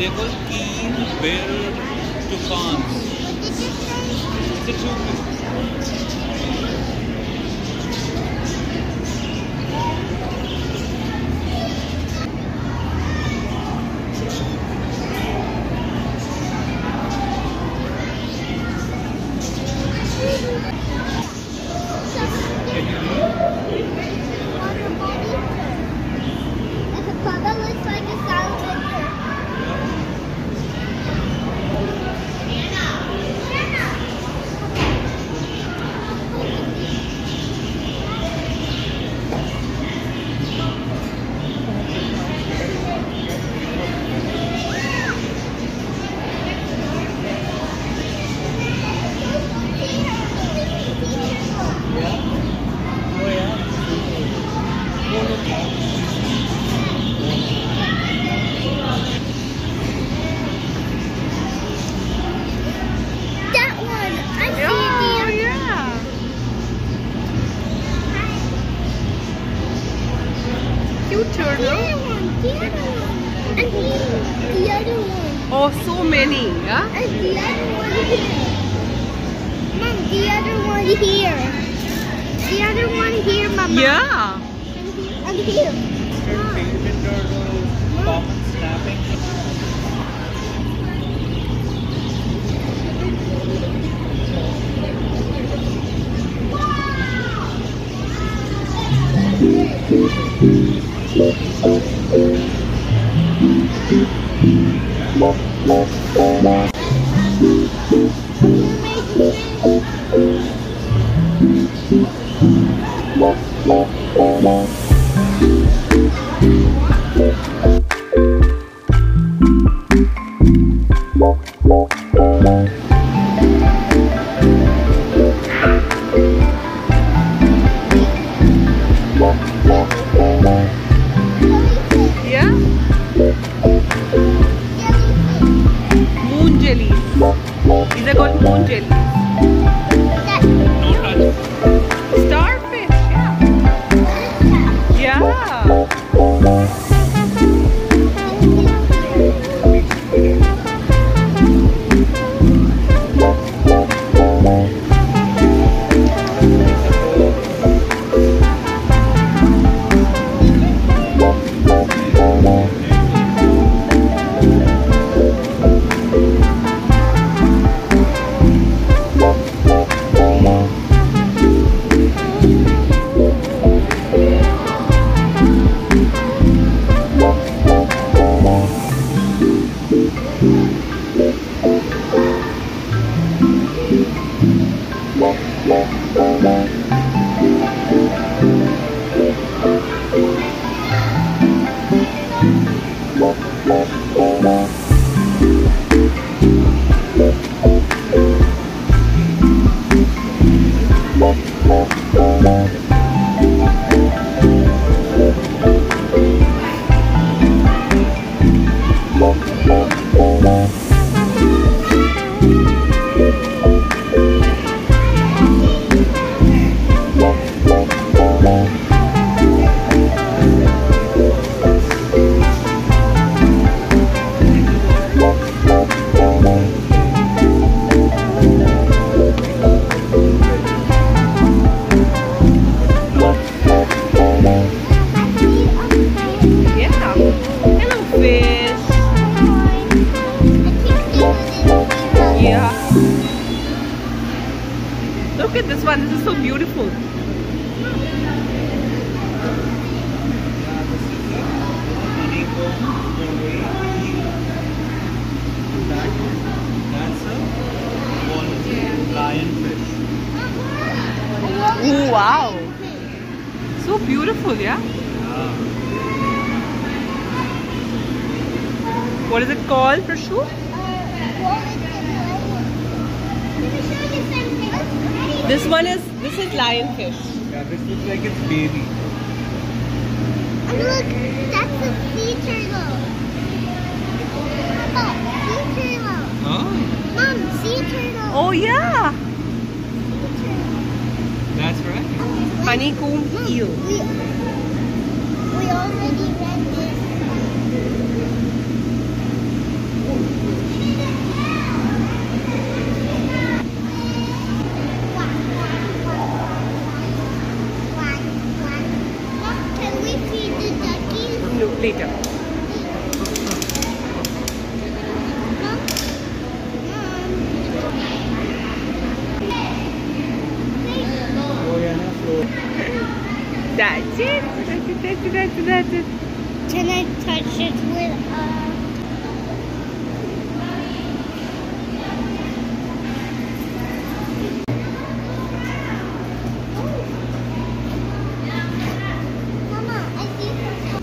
they will keep bear to a Beautiful, yeah? Yeah. What is it called, Prashu? This one is, this is lionfish. Yeah, this looks like it's baby. And look, that's a sea turtle. Papa, sea turtle. Oh, Mom, sea turtle. Oh, yeah. that's right. Honeycomb Mom, eel. Already read this. Mom, Can we feed the duckies? No, later. Mom? Mom. Oh, yeah, no, so That's it. That's it. That's it. That's it. That's it. Can I touch it with uh Mama, I see some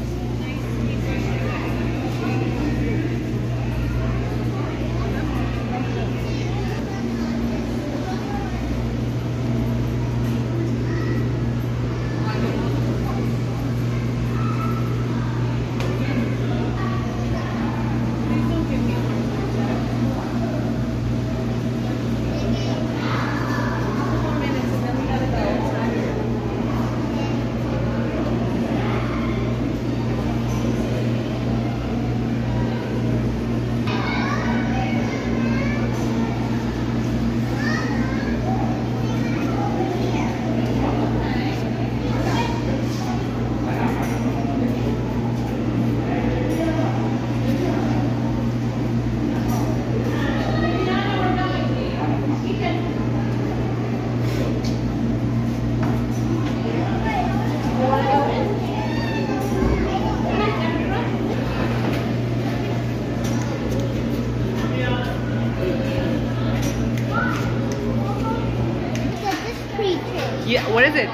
Look at this creature. Yeah, what is it?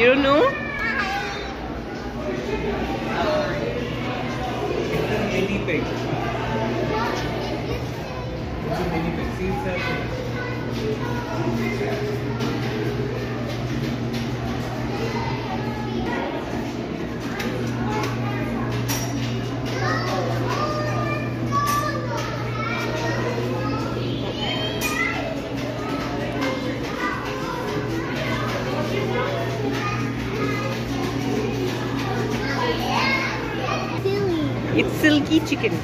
You don't know? it's a mini pig. It's a mini pig. See, it's a silky chicken.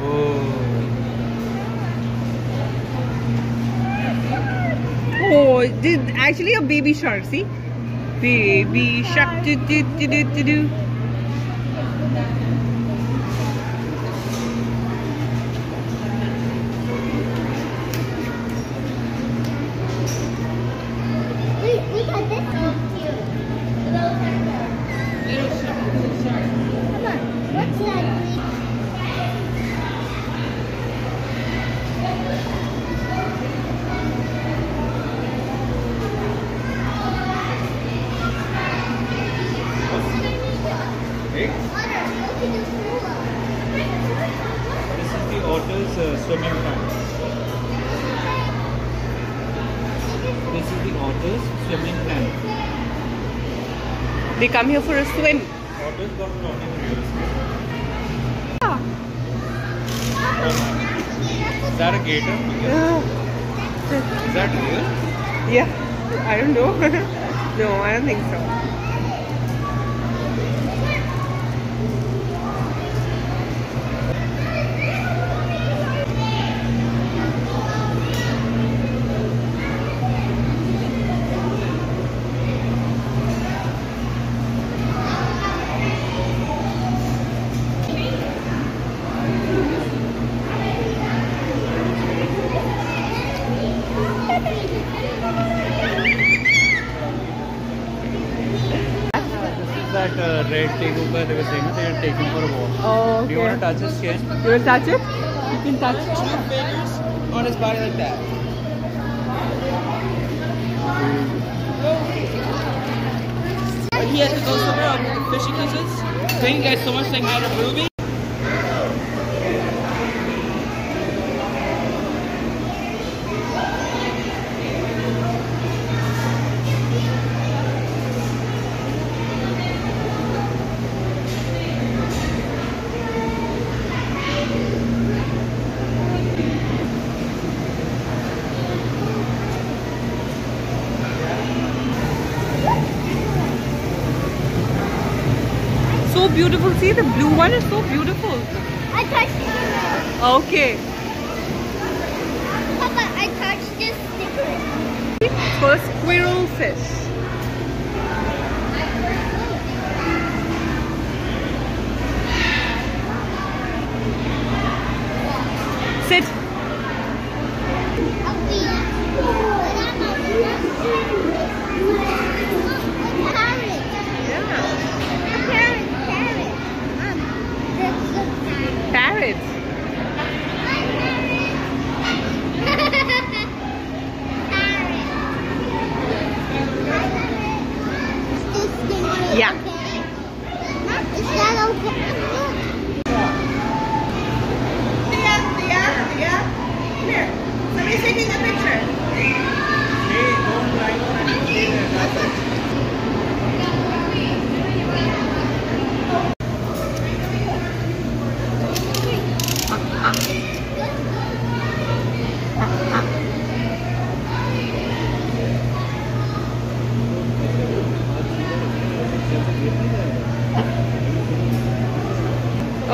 Oh. Oh, did actually a baby shark, see? Baby shark do do do do do do. They come here for a swim. Otters got drawn in real estate. Is that a gator? Is that real? Yeah, I don't know. no, I don't think so. Touch his skin? You will touch it? You can touch it. Two fingers on his body like that. But he has to go somewhere the fishing kisses. Thank you guys so much hi to Ruby. So beautiful. See, the blue one is so beautiful. I touched it. Okay. Papa, I touched this sticker. First squirrel fish. Sit. Parrot. Yeah. A parrot, parrot. Mom, that's the parrot. Parrots. Yeah. Is that okay? Thea, Thea, Thea. Come here. Somebody's taking a picture. Hey, don't lie down and stay there. That's it.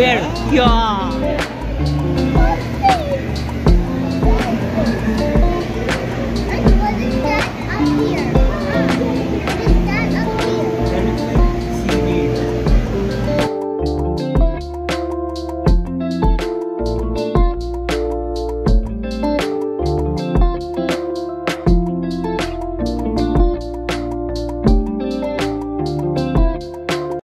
Bear. Yeah.